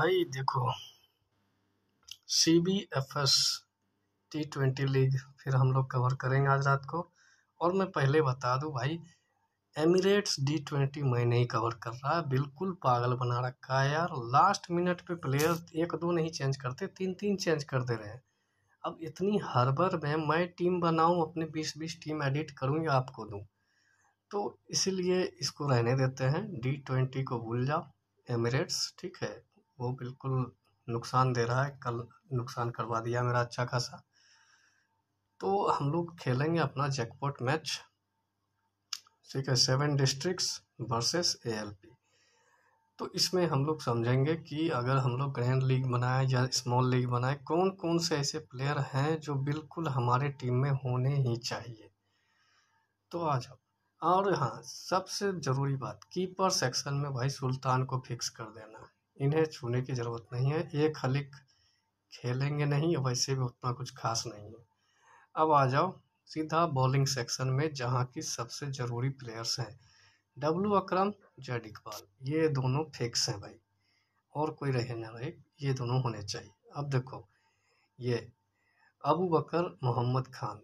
भाई देखो C B F S T twenty league फिर हम लोग कवर करेंगे आज रात को। और मैं पहले बता दूँ भाई एमिरेट्स डी ट्वेंटी मैं नहीं कवर कर रहा, बिल्कुल पागल बना रखा है यार। लास्ट मिनट पे प्लेयर एक दो नहीं चेंज करते तीन तीन चेंज कर दे रहे हैं। अब इतनी हरबर में मैं टीम बनाऊँ, अपने बीस बीस टीम एडिट करूँ या आपको दूँ? तो इसीलिए इसको रहने देते हैं डी ट्वेंटी को भूल जाओ एमिरेट्स ठीक है? वो बिल्कुल नुकसान दे रहा है, कल नुकसान करवा दिया मेरा अच्छा खासा। तो हम लोग खेलेंगे अपना जैकपॉट मैच ठीक है सेवन डिस्ट्रिक्ट्स वर्सेस एएलपी तो इसमें हम लोग समझेंगे कि अगर हम लोग ग्रैंड लीग बनाए या स्मॉल लीग बनाए कौन कौन से ऐसे प्लेयर हैं जो बिल्कुल हमारे टीम में होने ही चाहिए। तो आ जाओ और हाँ सबसे ज़रूरी बात कीपर सेक्शन में भाई सुल्तान को फिक्स कर देना। इन्हें छूने की ज़रूरत नहीं है। एक हलिक खेलेंगे नहीं वैसे भी उतना कुछ खास नहीं है। अब आ जाओ सीधा बॉलिंग सेक्शन में, जहाँ की सबसे ज़रूरी प्लेयर्स हैं। डब्लू अकरम, जड इकबाल। ये दोनों फिक्स हैं भाई। और कोई रहे ना रहे ये दोनों होने चाहिए। अब देखो, ये अबू बकर मोहम्मद खान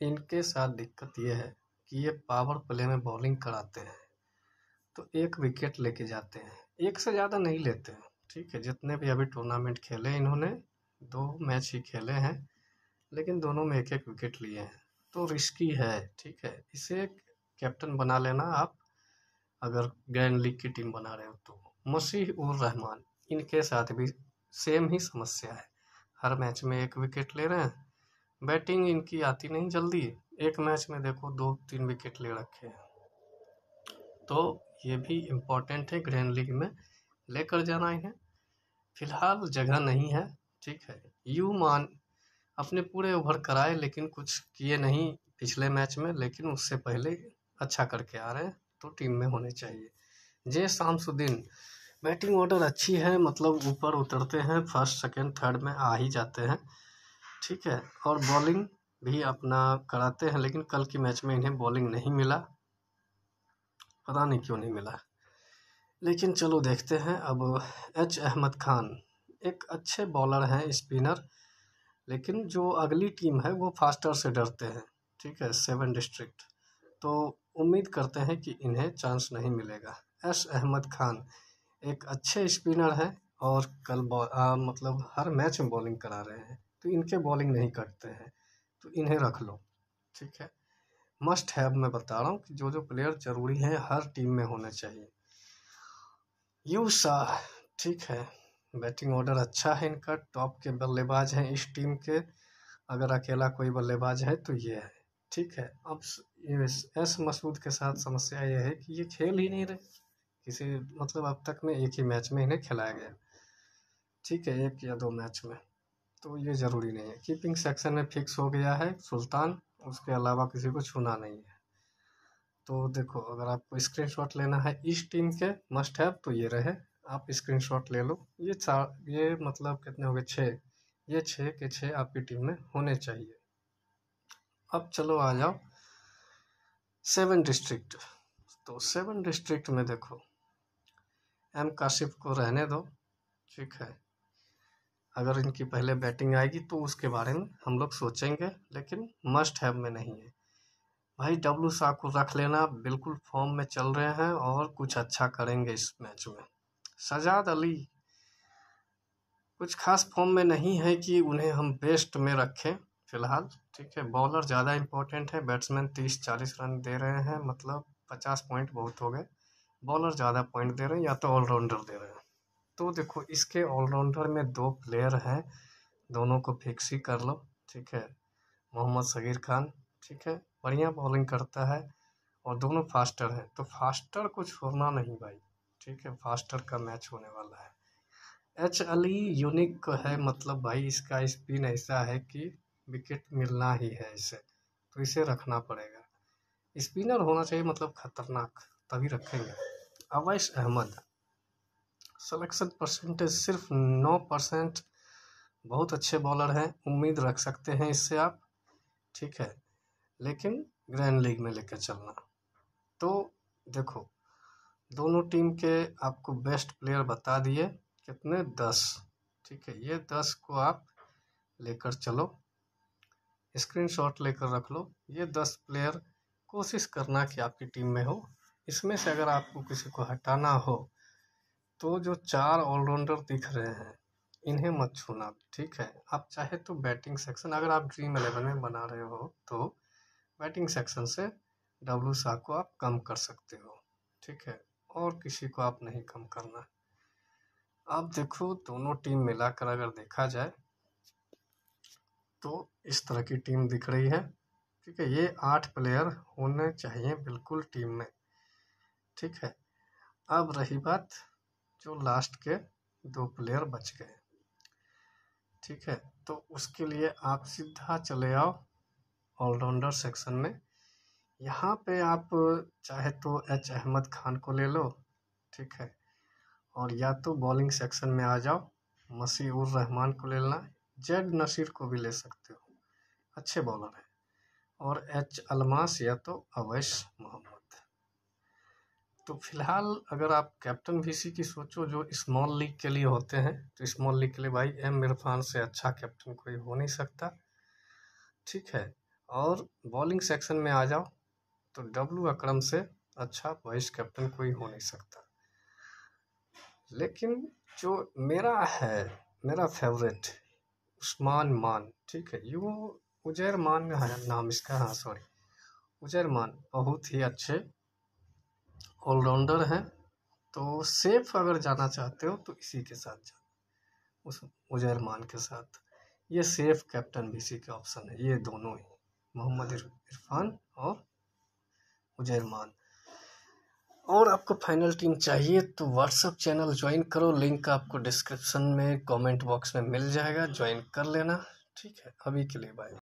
इनके साथ दिक्कत ये है कि ये पावर प्ले में बॉलिंग कराते हैं। तो एक विकेट लेके जाते हैं। एक से ज़्यादा नहीं लेते ठीक है? जितने भी अभी टूर्नामेंट खेले इन्होंने दो मैच ही खेले हैं, लेकिन दोनों में एक एक विकेट लिए हैं। तो रिस्की है, ठीक है? इसे कैप्टन बना लेना आप, अगर ग्रैंड लीग की टीम बना रहे हो तो। मसीह उर रहमान, इनके साथ भी सेम ही समस्या है। हर मैच में एक विकेट ले रहे हैं बैटिंग इनकी आती नहीं जल्दी। एक मैच में देखो दो तीन विकेट ले रखे हैं। तो ये भी इम्पोर्टेंट है ग्रैंड लीग में लेकर जाना है। फ़िलहाल जगह नहीं है, ठीक है। यू मान अपने पूरे ओवर कराए, लेकिन कुछ किए नहीं पिछले मैच में, लेकिन उससे पहले अच्छा करके आ रहे हैं तो टीम में होने चाहिए। जे शामसुद्दीन बैटिंग ऑर्डर अच्छी है मतलब ऊपर उतरते हैं फ़र्स्ट सेकंड थर्ड में आ ही जाते हैं, ठीक है। और बॉलिंग भी अपना कराते हैं, लेकिन कल की मैच में इन्हें बॉलिंग नहीं मिला। पता नहीं क्यों नहीं मिला। लेकिन चलो देखते हैं। अब एच अहमद खान, एक अच्छे बॉलर हैं स्पिनर लेकिन जो अगली टीम है, वो फास्टर से डरते हैं। ठीक है सेवन डिस्ट्रिक्ट तो उम्मीद करते हैं कि इन्हें चांस नहीं मिलेगा। एस अहमद खान, एक अच्छे स्पिनर हैं और कल बॉल मतलब हर मैच में बॉलिंग करा रहे हैं। तो इनके बॉलिंग नहीं करते हैं। तो इन्हें रख लो। ठीक है? मस्ट हैव मैं बता रहा हूँ कि जो जो प्लेयर ज़रूरी हैं, हर टीम में होने चाहिए। यू शाह ठीक है। बैटिंग ऑर्डर अच्छा है इनका टॉप के बल्लेबाज हैं इस टीम के। अगर अकेला कोई बल्लेबाज है तो ये है, ठीक है। अब एस मसूद के साथ समस्या ये है कि ये खेल ही नहीं रहे। किसी मतलब अब तक में एक ही मैच में इन्हें खिलाया गया। ठीक है, एक या दो मैच में। तो ये ज़रूरी नहीं है। कीपिंग सेक्शन में फिक्स हो गया है, सुल्तान। उसके अलावा किसी को छूना नहीं है। तो देखो, अगर आपको स्क्रीनशॉट लेना है इस टीम के मस्ट हैव तो ये रहे। आप स्क्रीनशॉट ले लो। ये चार ये मतलब कितने हो गए छः। ये छः के छः आपकी टीम में होने चाहिए। अब चलो आ जाओ। सेवन डिस्ट्रिक्ट तो सेवन डिस्ट्रिक्ट में देखो। एम काशिफ को रहने दो। ठीक है। अगर इनकी पहले बैटिंग आएगी तो उसके बारे में हम लोग सोचेंगे, लेकिन मस्ट हैव में नहीं है। भाई डब्लू शाह को रख लेना, बिल्कुल फॉर्म में चल रहे हैं और कुछ अच्छा करेंगे इस मैच में। सजाद अली, कुछ खास फॉर्म में नहीं है कि उन्हें हम बेस्ट में रखें, फ़िलहाल, ठीक है? बॉलर ज़्यादा इम्पोर्टेंट है बैट्समैन तीस चालीस रन दे रहे हैं मतलब पचास पॉइंट बहुत हो गए। बॉलर ज़्यादा पॉइंट दे रहे हैं या तो ऑलराउंडर दे रहे हैं? तो देखो, इसके ऑलराउंडर में दो प्लेयर हैं। दोनों को फिक्स ही कर लो, ठीक है? मोहम्मद सगीर खान, ठीक है? बढ़िया बॉलिंग करता है और दोनों फास्टर हैं। तो फास्टर को छोड़ना नहीं भाई, ठीक है? फास्टर का मैच होने वाला है। एच अली यूनिक है मतलब भाई इसका स्पिन ऐसा है कि विकेट मिलना ही है इसे तो इसे रखना पड़ेगा। स्पिनर होना चाहिए मतलब खतरनाक, तभी रखेंगे। अवैश अहमद। सिलेक्शन परसेंटेज सिर्फ़ नौ परसेंट बहुत अच्छे बॉलर हैं, उम्मीद रख सकते हैं इससे आप, ठीक है? लेकिन ग्रैंड लीग में लेकर चलना। तो देखो, दोनों टीम के आपको बेस्ट प्लेयर बता दिए, कितने? दस। ठीक है, ये दस को आप लेकर चलो। स्क्रीनशॉट लेकर रख लो। ये दस प्लेयर कोशिश करना कि आपकी टीम में हो। इसमें से अगर आपको किसी को हटाना हो तो जो चार ऑलराउंडर दिख रहे हैं, इन्हें मत छूना, ठीक है? आप चाहे तो बैटिंग सेक्शन, अगर आप ड्रीम एलेवन में बना रहे हो तो बैटिंग सेक्शन से डब्लू शाह को आप कम कर सकते हो, ठीक है? और किसी को आप नहीं कम करना। आप देखो, दोनों टीम मिलाकर अगर देखा जाए तो इस तरह की टीम दिख रही है, ठीक है? ये आठ प्लेयर होने चाहिए बिल्कुल टीम में, ठीक है? अब रही बात जो लास्ट के दो प्लेयर बच गए। ठीक है तो उसके लिए आप सीधा चले आओ ऑलराउंडर सेक्शन में। यहाँ पे आप चाहे तो एच अहमद खान को ले लो, ठीक है, और या तो बॉलिंग सेक्शन में आ जाओ मसीउर रहमान को ले लेना जेड नसीर को भी ले सकते हो। अच्छे बॉलर हैं। और एच अलमास या तो अवैश मोहम्मद। तो फ़िलहाल अगर आप कैप्टन वीसी की सोचो जो स्मॉल लीग के लिए होते हैं तो स्मॉल लीग के लिए भाई एम इरफान से अच्छा कैप्टन कोई हो नहीं सकता। ठीक है, और बॉलिंग सेक्शन में आ जाओ तो डब्लू अकरम से अच्छा वाइस कैप्टन कोई हो नहीं सकता। लेकिन जो मेरा है, मेरा फेवरेट उस्मान मान, ठीक है, यू उजैर मान नाम इसका हाँ सॉरी उजैर मान बहुत ही अच्छे ऑलराउंडर हैं तो सेफ़ अगर जाना चाहते हो तो इसी के साथ जाओ उस उजैर मान के साथ। ये सेफ़ कैप्टन भी का ऑप्शन है, ये दोनों ही, मोहम्मद इरफान और उजैर मान। और आपको फाइनल टीम चाहिए तो व्हाट्सअप चैनल ज्वाइन करो, लिंक आपको डिस्क्रिप्शन में, कमेंट बॉक्स में मिल जाएगा, ज्वाइन कर लेना, ठीक है, अभी के लिए बाय।